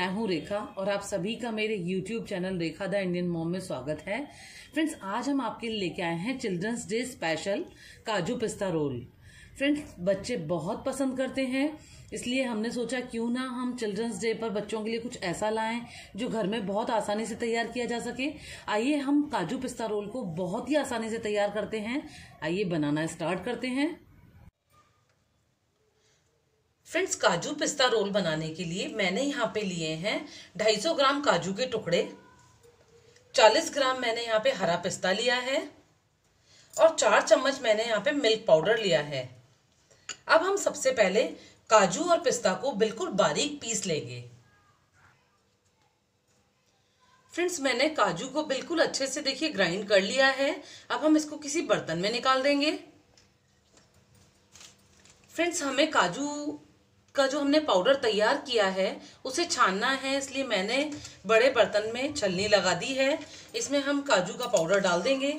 मैं हूँ रेखा और आप सभी का मेरे YouTube channel Rekha the Indian mom में स्वागत है। फ्रेंड्स, आज हम आपके लिए लेके आए हैं चिल्ड्रंस डे स्पेशल काजू पिस्ता रोल। फ्रेंड्स, बच्चे बहुत पसंद करते हैं, इसलिए हमने सोचा क्यों ना हम चिल्ड्रंस डे पर बच्चों के लिए कुछ ऐसा लाएँ जो घर में बहुत आसानी से तैयार किया जा सके। आइए हम काजू पिस्ता रोल को बहुत ही आसानी से तैयार करते हैं। आइए बनाना स्टार्ट करते हैं। फ्रेंड्स काजू पिस्ता रोल बनाने के लिए मैंने यहाँ पे लिए हैं 250 ग्राम काजू के टुकड़े। 40 ग्राम मैंने यहाँ पे हरा पिस्ता लिया है और चार चम्मच मैंने यहाँ पे मिल्क पाउडर लिया है। अब हम सबसे पहले काजू और पिस्ता को बिल्कुल बारीक पीस लेंगे। फ्रेंड्स मैंने काजू को बिल्कुल अच्छे से देखिए ग्राइंड कर लिया है। अब हम इसको किसी बर्तन में निकाल देंगे। फ्रेंड्स हमें काजू का जो हमने पाउडर तैयार किया है, उसे छानना है। इसलिए मैंने बड़े बर्तन में छलनी लगा दी है। इसमें हम काजू का पाउडर डाल देंगे।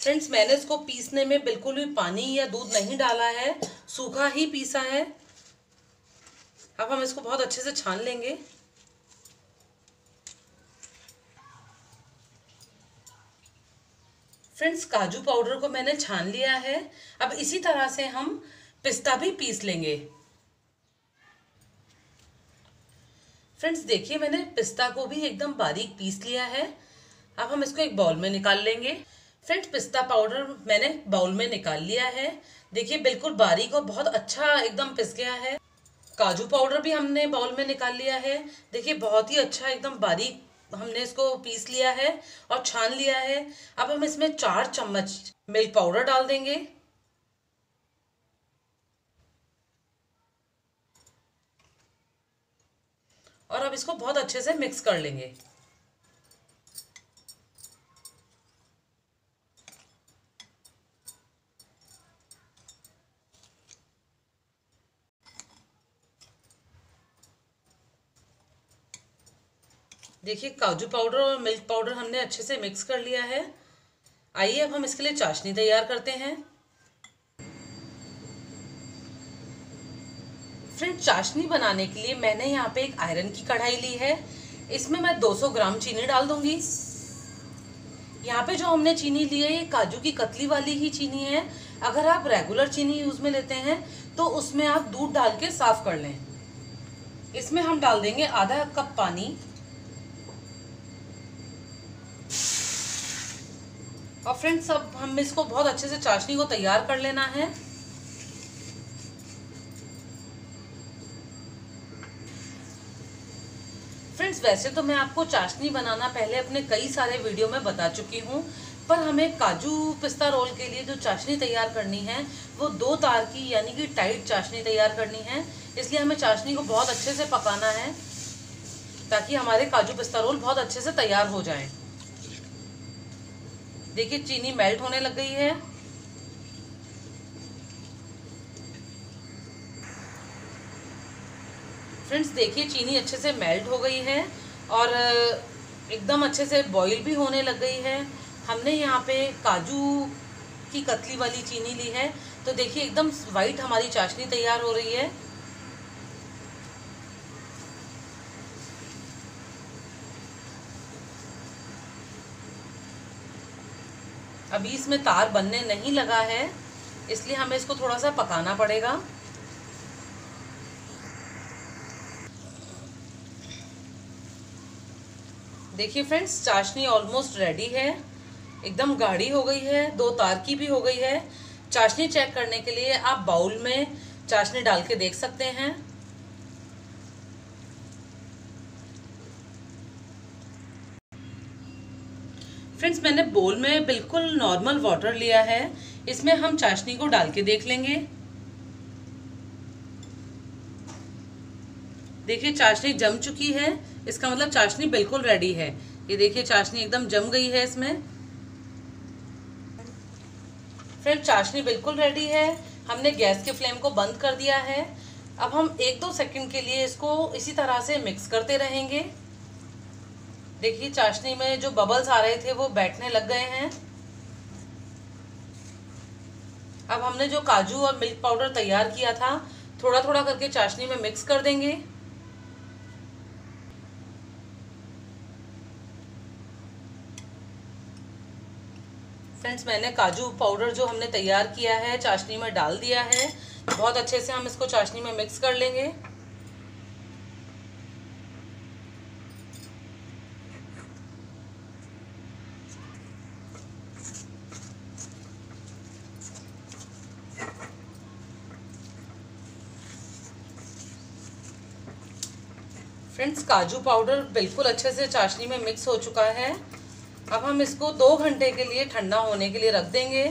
फ्रेंड्स मैंने इसको पीसने में बिल्कुल भी पानी या दूध नहीं डाला है। सूखा ही पीसा है। अब हम इसको बहुत अच्छे से छान लेंगे। फ्रेंड्स, काजू पाउडर को मैंने छान लिया है। अब इसी तरह से हम पिस्ता भी पीस लेंगे। फ्रेंड्स, देखिए, मैंने पिस्ता को भी एकदम बारीक पीस लिया है। अब हम इसको एक बाउल में निकाल लेंगे। फ्रेंड्स, पिस्ता पाउडर मैंने बाउल में निकाल लिया है। देखिए, बिल्कुल बारीक और बहुत अच्छा एकदम पिस गया है। काजू पाउडर भी हमने बाउल में निकाल लिया है। देखिए, बहुत ही अच्छा एकदम बारीक हमने इसको पीस लिया है और छान लिया है। अब हम इसमें चार चम्मच मिल्क पाउडर डाल देंगे। और अब इसको बहुत अच्छे से मिक्स कर लेंगे। देखिए, काजू पाउडर और मिल्क पाउडर हमने अच्छे से मिक्स कर लिया है। आइए, अब हम इसके लिए चाशनी तैयार करते हैं। फ्रेंड चाशनी बनाने के लिए मैंने यहाँ पे एक आयरन की कढ़ाई ली है। इसमें मैं 200 ग्राम चीनी डाल दूँगी। यहाँ पे जो हमने चीनी ली है, ये काजू की कतली वाली ही चीनी है। अगर आप रेगुलर चीनी यूज़ में लेते हैं तो उसमें आप दूध डाल के साफ़ कर लें। इसमें हम डाल देंगे आधा कप पानी। और फ्रेंड्स अब हम इसको बहुत अच्छे से चाशनी को तैयार कर लेना है फ्रेंड्स वैसे तो मैं आपको चाशनी बनाना पहले अपने कई सारे वीडियो में बता चुकी हूँ, पर हमें काजू पिस्ता रोल के लिए जो चाशनी तैयार करनी है, वो दो तार की यानी कि टाइट चाशनी तैयार करनी है इसलिए हमें चाशनी को बहुत अच्छे से पकाना है, ताकि हमारे काजू पिस्ता रोल बहुत अच्छे से तैयार हो जाएँ। देखिए, चीनी मेल्ट होने लग गई है। फ्रेंड्स देखिए, चीनी अच्छे से मेल्ट हो गई है और एकदम अच्छे से बॉईल भी होने लग गई है। हमने यहाँ पे काजू की कतली वाली चीनी ली है। तो देखिए, एकदम वाइट हमारी चाशनी तैयार हो रही है। अभी इसमें तार बनने नहीं लगा है, इसलिए हमें इसको थोड़ा सा पकाना पड़ेगा। देखिए फ्रेंड्स, चाशनी ऑलमोस्ट रेडी है, एकदम गाढ़ी हो गई है, दो तार की भी हो गई है। चाशनी चेक करने के लिए आप बाउल में चाशनी डाल के देख सकते हैं। फ्रेंड्स मैंने बोल में बिल्कुल नॉर्मल वाटर लिया है। इसमें हम चाशनी को डाल के देख लेंगे। देखिए, चाशनी जम चुकी है। इसका मतलब चाशनी बिल्कुल रेडी है। ये देखिए, चाशनी एकदम जम गई है इसमें। फ्रेंड चाशनी बिल्कुल रेडी है। हमने गैस के फ्लेम को बंद कर दिया है। अब हम एक दो सेकंड के लिए इसको इसी तरह से मिक्स करते रहेंगे। देखिए, चाशनी में जो बबल्स आ रहे थे, वो बैठने लग गए हैं। अब हमने जो काजू और मिल्क पाउडर तैयार किया था थोड़ा थोड़ा करके चाशनी में मिक्स कर देंगे। फ्रेंड्स मैंने काजू पाउडर जो हमने तैयार किया है, चाशनी में डाल दिया है। बहुत अच्छे से हम इसको चाशनी में मिक्स कर लेंगे। फ्रेंड्स, काजू पाउडर बिल्कुल अच्छे से चाशनी में मिक्स हो चुका है। अब हम इसको दो घंटे के लिए ठंडा होने के लिए रख देंगे,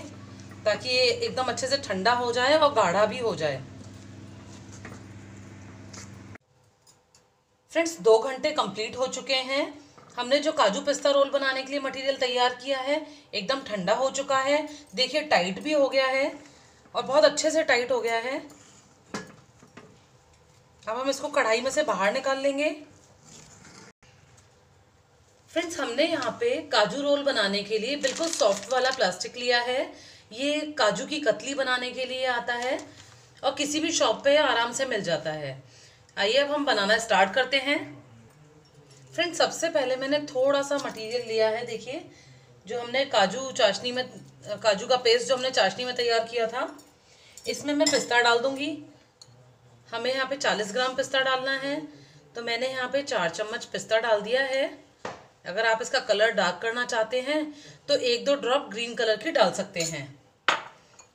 ताकि ये एकदम अच्छे से ठंडा हो जाए और गाढ़ा भी हो जाए। फ्रेंड्स, दो घंटे कंप्लीट हो चुके हैं। हमने जो काजू पिस्ता रोल बनाने के लिए मटेरियल तैयार किया है, एकदम ठंडा हो चुका है। देखिए, टाइट भी हो गया है और बहुत अच्छे से टाइट हो गया है। अब हम इसको कढ़ाई में से बाहर निकाल लेंगे। फ्रेंड्स, हमने यहाँ पे काजू रोल बनाने के लिए बिल्कुल सॉफ्ट वाला प्लास्टिक लिया है। ये काजू की कतली बनाने के लिए आता है और किसी भी शॉप पे आराम से मिल जाता है। आइए अब हम बनाना स्टार्ट करते हैं। फ्रेंड्स, सबसे पहले मैंने थोड़ा सा मटेरियल लिया है, देखिए, जो हमने काजू चाशनी में, काजू का पेस्ट जो हमने चाशनी में तैयार किया था। इसमें मैं पिस्ता डाल दूँगी। हमें यहाँ पे 40 ग्राम पिस्ता डालना है। तो मैंने यहाँ पे चार चम्मच पिस्ता डाल दिया है। अगर आप इसका कलर डार्क करना चाहते हैं तो एक दो ड्रॉप ग्रीन कलर की डाल सकते हैं।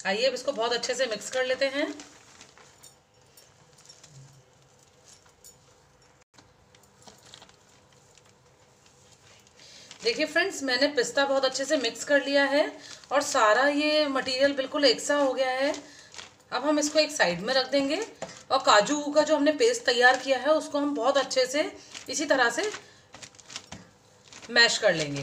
आइए अब इसको बहुत अच्छे से मिक्स कर लेते हैं। देखिए फ्रेंड्स, मैंने पिस्ता बहुत अच्छे से मिक्स कर लिया है और सारा ये मटेरियल बिल्कुल एक सा हो गया है। अब हम इसको एक साइड में रख देंगे और काजू का जो हमने पेस्ट तैयार किया है, उसको हम बहुत अच्छे से इसी तरह से मैश कर लेंगे।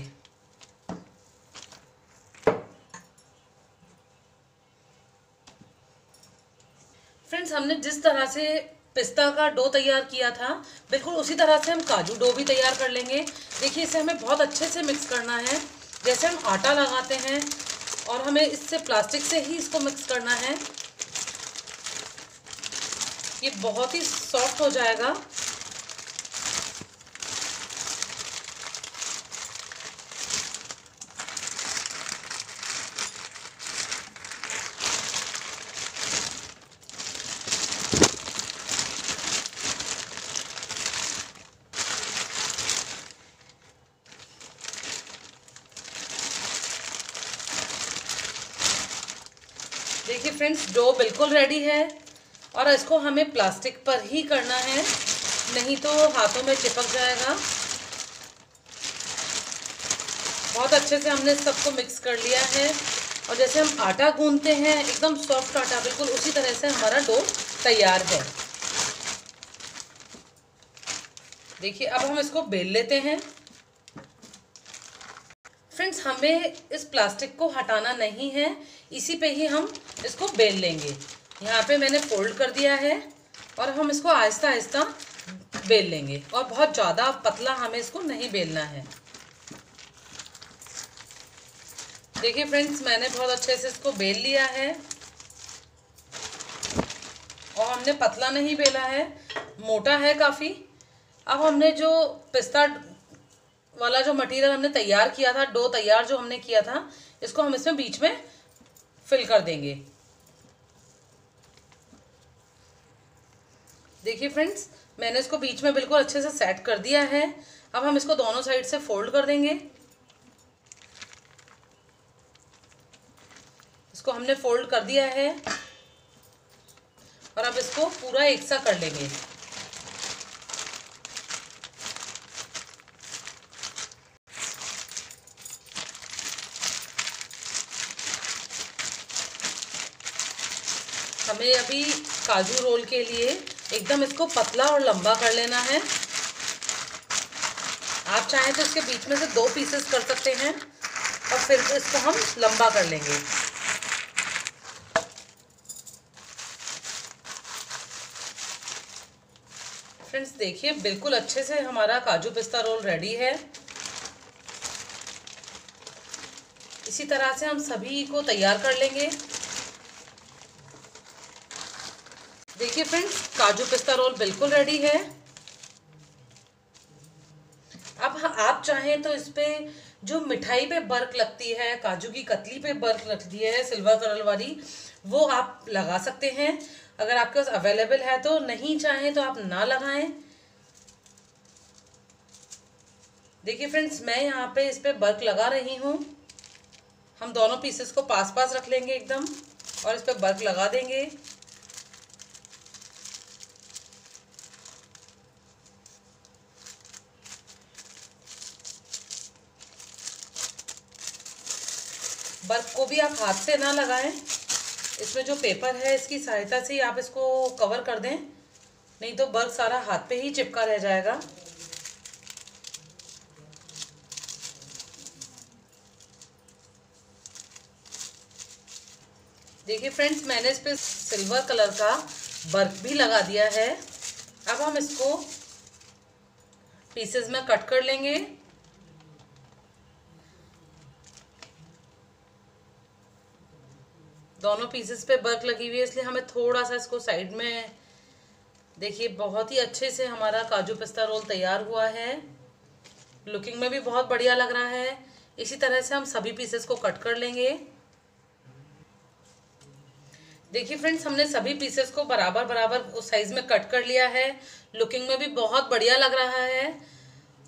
फ्रेंड्स हमने जिस तरह से पिस्ता का डो तैयार किया था, बिल्कुल उसी तरह से हम काजू डो भी तैयार कर लेंगे। देखिए, इसे हमें बहुत अच्छे से मिक्स करना है। जैसे हम आटा लगाते हैं और हमें इससे प्लास्टिक से ही इसको मिक्स करना है। ये बहुत ही सॉफ्ट हो जाएगा। देखिए फ्रेंड्स डो बिल्कुल रेडी है। और इसको हमें प्लास्टिक पर ही करना है, नहीं तो हाथों में चिपक जाएगा। बहुत अच्छे से हमने सबको मिक्स कर लिया है। और जैसे हम आटा गूंदते हैं, एकदम सॉफ्ट आटा, बिल्कुल उसी तरह से हमारा डो तैयार है। देखिए, अब हम इसको बेल लेते हैं। फ्रेंड्स, हमें इस प्लास्टिक को हटाना नहीं है, इसी पे ही हम इसको बेल लेंगे। यहाँ पे मैंने फोल्ड कर दिया है और हम इसको आहिस्ता आहिस्ता बेल लेंगे। और बहुत ज़्यादा पतला हमें इसको नहीं बेलना है। देखिए फ्रेंड्स, मैंने बहुत अच्छे से इसको बेल लिया है। और हमने पतला नहीं बेला है, मोटा है काफ़ी। अब हमने जो पिस्ता वाला जो मटेरियल हमने तैयार किया था, डो तैयार जो हमने किया था, इसको हम इसमें बीच में फिल कर देंगे। देखिए फ्रेंड्स मैंने इसको बीच में बिल्कुल अच्छे से सेट कर दिया है। अब हम इसको दोनों साइड से फोल्ड कर देंगे। इसको हमने फोल्ड कर दिया है। और अब इसको पूरा एक सा कर लेंगे। हमें अभी काजू रोल के लिए एकदम इसको पतला और लंबा कर लेना है। आप चाहें तो इसके बीच में से दो पीसेस कर सकते हैं और फिर इसको हम लंबा कर लेंगे। फ्रेंड्स, देखिए, बिल्कुल अच्छे से हमारा काजू पिस्ता रोल रेडी है। इसी तरह से हम सभी को तैयार कर लेंगे। देखिए फ्रेंड्स काजू पिस्ता रोल बिल्कुल रेडी है। अब आप चाहें तो इस पे जो मिठाई पे बर्क लगती है, काजू की कतली पे बर्फ़ लगती है, सिल्वर कलर वाली, वो आप लगा सकते हैं। अगर आपके पास अवेलेबल है तो नहीं चाहें तो आप ना लगाएँ। देखिए फ्रेंड्स मैं यहाँ पे इस पे बर्क लगा रही हूँ। हम दोनों पीसेस को पास पास रख लेंगे एकदम, और इस पर बर्क लगा देंगे। बर्फ़ को भी आप हाथ से ना लगाएँ। इसमें जो पेपर है, इसकी सहायता से ही आप इसको कवर कर दें। नहीं तो बर्फ़ सारा हाथ पे ही चिपका रह जाएगा। देखिए फ्रेंड्स, मैंने इस पर सिल्वर कलर का बर्फ़ भी लगा दिया है। अब हम इसको पीसेस में कट कर लेंगे। दोनों पीसेस पे बर्क लगी हुई है, इसलिए हमें थोड़ा सा इसको साइड में देखिए, बहुत ही अच्छे से हमारा काजू पिस्ता रोल तैयार हुआ है। लुकिंग में भी बहुत बढ़िया लग रहा है। इसी तरह से हम सभी पीसेस को कट कर लेंगे। देखिए फ्रेंड्स हमने सभी पीसेस को बराबर बराबर उस साइज़ में कट कर लिया है। लुकिंग में भी बहुत बढ़िया लग रहा है।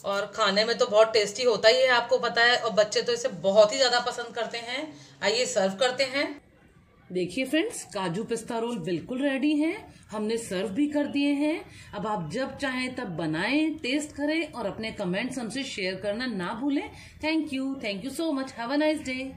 और खाने में तो बहुत टेस्टी होता ही है, आपको पता है। और बच्चे तो इसे बहुत ही ज़्यादा पसंद करते हैं। आइए सर्व करते हैं। देखिए फ्रेंड्स काजू पिस्ता रोल बिल्कुल रेडी हैं। हमने सर्व भी कर दिए हैं। अब आप जब चाहें तब बनाएँ टेस्ट करें और अपने कमेंट्स हमसे शेयर करना ना भूलें। Thank you thank you so much have a nice day